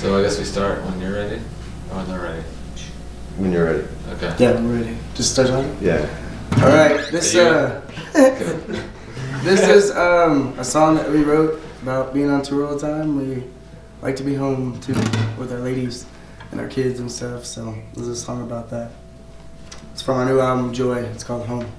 So I guess we start when you're ready, or when they're ready. When you're ready. Okay. Yeah, we're ready. Just start on. It? Yeah. All right. This uh, this is um a song that we wrote about being on tour all the time. We like to be home too with our ladies and our kids and stuff. So this is a song about that. It's from our new album Joy. It's called Home.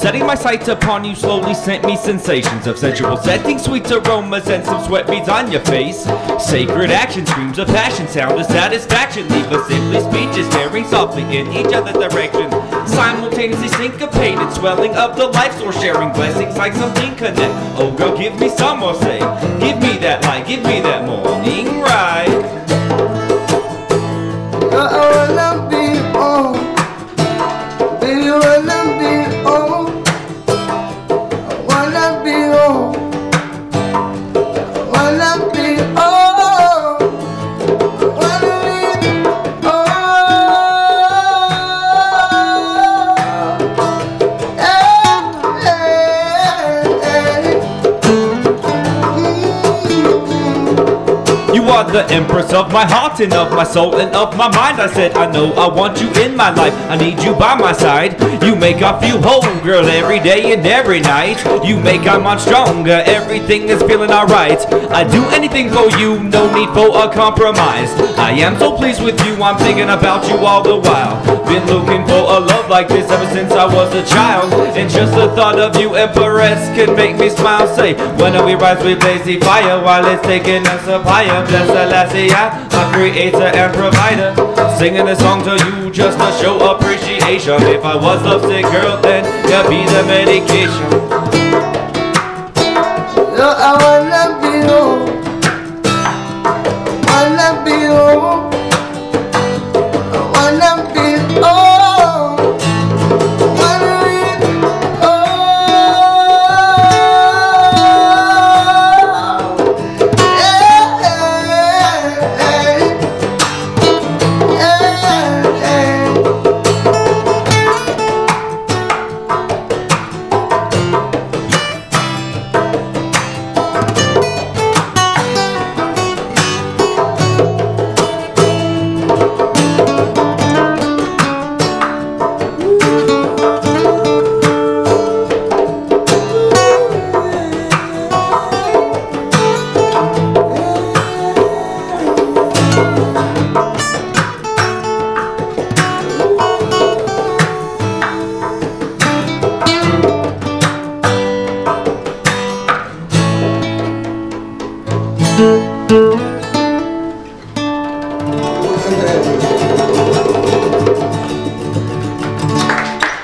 Setting my sights upon you slowly sent me sensations of sensual setting, sweet aromas and some sweat beads on your face. Sacred action, screams of passion, sound of satisfaction, leave us simply speeches, staring softly in each other's direction. Simultaneously syncopated, swelling of the life source, sharing blessings like something connect. Oh girl, give me some more, say, give me that light, give me that morning ride. Are the empress of my heart and of my soul and of my mind. I said, I know I want you in my life. I need you by my side. You make I feel whole, girl, every day and every night. You make I'm on stronger. Everything is feeling alright. I do anything for you, no need for a compromise. I am so pleased with you, I'm thinking about you all the while. Been looking for a love like this ever since I was a child. And just the thought of you, Empress, can make me smile. Say, when we rise, we blaze the fire while it's taking us up higher. Bless Selassie, my creator and provider. Singing a song to you just to show appreciation. If I was lovesick, girl, then you'd be the medication. No, I wanna be home.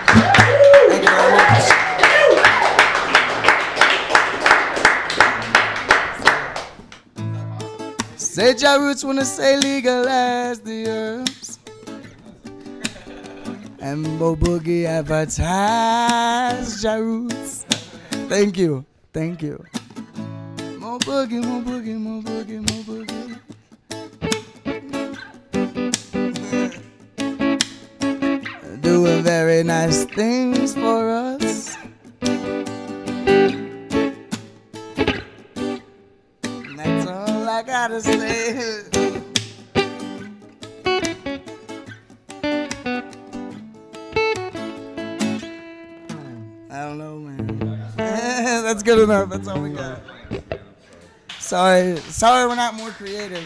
Thank you very much. Say Jah Roots wanna say legalize the herbs. And Mo Boogie advertise Jah Roots. Thank you. Thank you. Mo Boogie, Mo Boogie, Mo Boogie, Mo Boogie. Nice things for us. And that's all I gotta say. I don't know, man. that's good enough. That's all we got. Sorry, sorry, we're not more creative.